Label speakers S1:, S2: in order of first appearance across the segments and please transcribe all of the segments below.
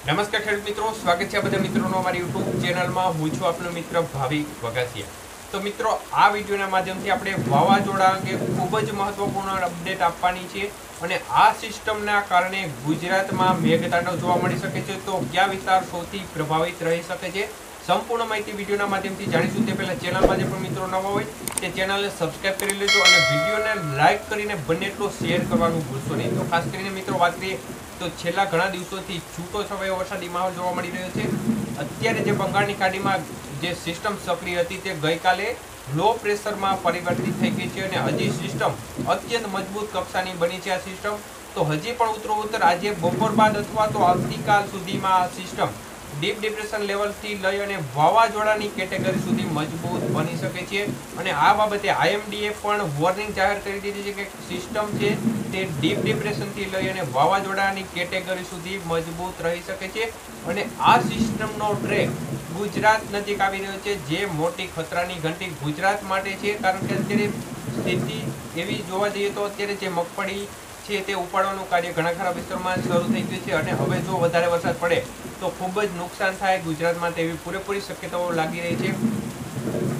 S1: નમસ્કાર ખેડૂત મિત્રો, સ્વાગત છે બધા મિત્રોનો અમારી યુટ્યુબ ચેનલમાં. હું છું આપનો મિત્ર ભાવિક વગાસિયા તો મિત્રો, આ વિડીયોના માધ્યમથી આપણે વાવાઝોડા અંગે ખૂબ જ મહત્વપૂર્ણ અપડેટ આપવાની છે અને આ સિસ્ટમના કારણે ગુજરાતમાં મેઘતાંડવ જોવા મળી શકે છે. તો કયા વિસ્તાર સૌથી પ્રભાવિત રહી શકે છે? સંપૂર્ણ માહિતી વિડીયોના માધ્યમથી જાણીશું. તે પહેલા ચેનલમાં જે પણ મિત્રો નવા હોય, તે ચેનલને સબસ્ક્રાઇબ કરી લેજો અને વિડીયોને લાઇક કરીને બંને એટલો શેર કરવાનું ભૂલશો નહીં. તો ખાસ કરીને મિત્રો, વાત કરીએ તો છેલ્લા ઘણા દિવસોથી છૂટો છવાયો વરસાદી માહોલ જોવા મળી રહ્યો છે. અત્યારે જે બંગાળની ખાડીમાં જે સિસ્ટમ સક્રિય હતી તે ગઈકાલે લો પ્રેશરમાં પરિવર્તિત થઈ ગઈ છે અને હજી સિસ્ટમ અત્યંત મજબૂત કક્ષાની બની છે આ સિસ્ટમ. તો હજી પણ ઉત્તરો ઉત્તર આજે બપોર બાદ અથવા તો આવતીકાલ સુધીમાં આ સિસ્ટમ ડીપ ડિપ્રેશન લેવલથી લઈ અને વાવાઝોડાની કેટેગરી સુધી મજબૂત બની શકે છે. અને આ બાબતે આઈએમડીએ પણ વોર્નિંગ જાહેર કરી દીધી છે કે સિસ્ટમ છે તે ડીપ ડિપ્રેશનથી લઈ અને વાવાઝોડાની કેટેગરી સુધી મજબૂત રહી શકે છે. અને આ સિસ્ટમનો ટ્રેક ગુજરાત નજીક આવી રહ્યો છે, જે મોટી ખતરાની ઘંટી ગુજરાત માટે છે. કારણ કે અત્યારે સ્થિતિ એવી જોવા જઈએ તો અત્યારે જે મગફળી છે તે ઉપાડવાનું કાર્ય ઘણા ખરા વિસ્તારમાં શરૂ થઈ ગયું છે અને હવે જો વધારે વરસાદ પડે તો ખૂબ જ નુકસાન થાય ગુજરાતમાં તેવી પૂરેપૂરી શક્યતાઓ લાગી રહી છે.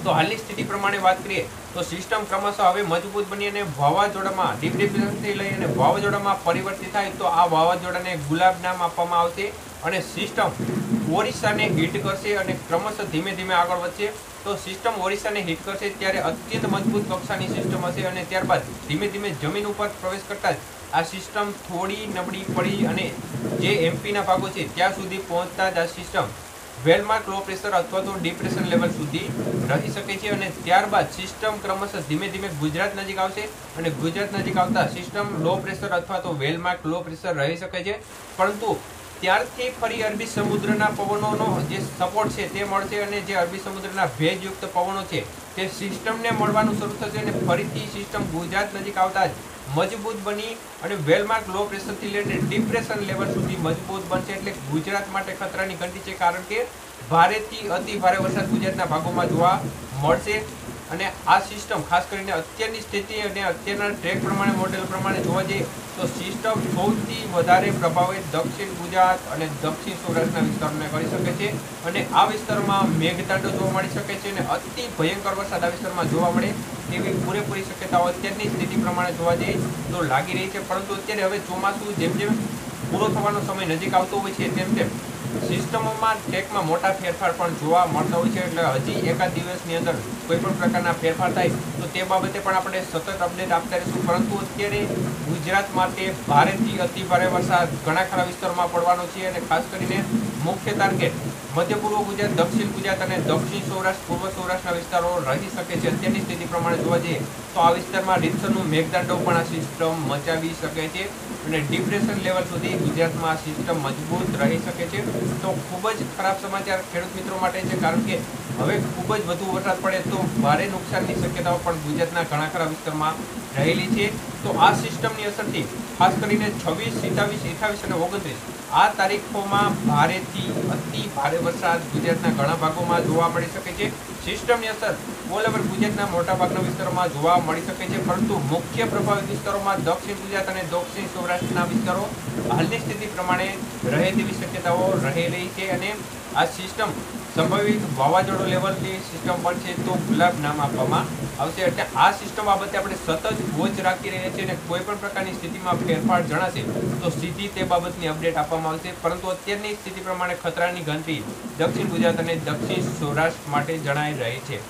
S1: તો હાલની સ્થિતિ પ્રમાણે વાત કરીએ તો સિસ્ટમ ક્રમશઃ હવે મજબૂત બની અને વાવાઝોડામાં ડિપ્રેશનથી લઈ અને વાવાઝોડામાં પરિવર્તિત થાય તો આ વાવાઝોડાને ગુલાબ નામ આપવામાં આવશે. અને સિસ્ટમ ઓરિસ્સાને હિટ કરશે અને ક્રમશઃ ધીમે ધીમે આગળ વધશે. તો સિસ્ટમ ઓરિસ્સાને હિટ કરશે ત્યારે અત્યંત મજબૂત કક્ષાની સિસ્ટમ હશે અને ત્યારબાદ ધીમે ધીમે જમીન ઉપર પ્રવેશ કરતા જ આ સિસ્ટમ થોડી નબળી પડી અને જે એમપીના ભાગો છે ત્યાં સુધી પહોંચતા જ આ સિસ્ટમ વેલમાર્ક લો પ્રેશર અથવા તો ડિપ્રેશન લેવલ સુધી રહી શકે છે અને ત્યારબાદ સિસ્ટમ ક્રમશઃ ધીમે ધીમે ગુજરાત નજીક આવશે અને ગુજરાત નજીક આવતા સિસ્ટમ લો પ્રેશર અથવા તો વેલમાર્ક લો પ્રેશર રહી શકે છે. પરંતુ ત્યારથી ફરી અરબી સમુદ્રના પવનોનો જે સપોર્ટ છે તે મળશે અને જે અરબી સમુદ્રના ભેજયુક્ત પવનો છે તે સિસ્ટમને મળવાનું શરૂ થશે અને ફરીથી સિસ્ટમ ગુજરાત નજીક આવતા જ મજબૂત બની અને વેલમાર્ક લો પ્રેશરથી લઈને ડિપ્રેશન લેવલ સુધી મજબૂત બનશે એટલે ગુજરાત માટે ખતરાની ઘંટી છે કારણ કે ભારેથી અતિ ભારે વરસાદ ગુજરાતના ભાગોમાં જોવા મળશે. અને આ સિસ્ટમ ખાસ કરીને અત્યારની સ્થિતિ અને અત્યારના ટ્રેક પ્રમાણે મોડેલ પ્રમાણે જોવા જઈએ, તો સિસ્ટમ સૌથી વધારે પ્રભાવિત દક્ષિણ ગુજરાત અને દક્ષિણ સૌરાષ્ટ્રના વિસ્તારોને કરી શકે છે. અને આ વિસ્તારમાં મેઘતાંડો જોવા મળી શકે છે અને અતિ ભયંકર વરસાદ આ વિસ્તારમાં જોવા મળે તેવી પૂરેપૂરી શક્યતાઓ અત્યારની સ્થિતિ પ્રમાણે જોવા જઈએ તો લાગી રહી છે. પરંતુ અત્યારે હવે ચોમાસું જેમ જેમ પૂરો થવાનો સમય નજીક આવતો હોય છે, તેમ તેમ સિસ્ટમોમાં ટેકમાં મોટા ફેરફાર પણ જોવા મળતા હોય છે. એટલે હજી એકાદ દિવસની અંદર કોઈ પણ પ્રકારના ફેરફાર થાય, તો તે બાબતે પણ આપણે સતત અપડેટ આપતા રહીશું. પરંતુ અત્યારે ગુજરાત માટે ભારેથી અતિ ભારે વરસાદ ઘણા ખરા વિસ્તારમાં પડવાનો છે અને ખાસ કરીને મુખ્ય ટાર્ગેટ મધ્ય પૂર્વ ગુજરાત, દક્ષિણ ગુજરાત અને દક્ષિણ સૌરાષ્ટ્ર, પૂર્વ સૌરાષ્ટ્રના વિસ્તારો રહી શકે છે. અત્યારની સ્થિતિ પ્રમાણે જોવા જઈએ તો આ વિસ્તારમાં રીતસરનું મેઘદાંડો પણ આ સિસ્ટમ મચાવી શકે છે અને ડિપ્રેશન લેવલ સુધી ગુજરાતમાં આ સિસ્ટમ મજબૂત રહી શકે છે. તો ખૂબ જ ખરાબ સમાચાર ખેડૂત મિત્રો માટે છે, કારણ કે હવે ખૂબ જ વધુ વરસાદ પડે તો ભારે નુકસાનની શક્યતાઓ પણ ગુજરાતના ઘણા ખરા વિસ્તારમાં રહેલી છે. તો આ સિસ્ટમની અસરથી ખાસ કરીને છવ્વીસ, સિત્તાવીસ અઠાવીસ અને ઓગણત્રીસ આ તારીખોમાં ભારેથી અતિ ભારે વરસાદ ગુજરાતના ઘણા ભાગોમાં જોવા મળી શકે છે. સિસ્ટમની અસર ઓલ ઓવર ગુજરાતના મોટાભાગના વિસ્તારોમાં જોવા મળી શકે છે. પરંતુ મુખ્ય પ્રભાવિત વિસ્તારોમાં દક્ષિણ ગુજરાત અને દક્ષિણ સૌરાષ્ટ્રના વિસ્તારો હાલની સ્થિતિ પ્રમાણે રહે તેવી શક્યતાઓ રહેલી છે અને આ સિસ્ટમ સંભવિત વાવાઝોડો લેવલની સિસ્ટમ પણ છે તો ગુલાબ નામ આપવામાં આવશે. એટલે આ સિસ્ટમ બાબતે આપણે સતત વોચ રાખી રહ્યા છીએ અને કોઈ પણ પ્રકારની સ્થિતિમાં ફેરફાર જણાશે તો સીધી તે બાબતની અપડેટ આપવામાં આવશે. પરંતુ અત્યારની સ્થિતિ પ્રમાણે ખતરાની ગણતરી દક્ષિણ ગુજરાત અને દક્ષિણ સૌરાષ્ટ્ર માટે જણાઈ રહી છે.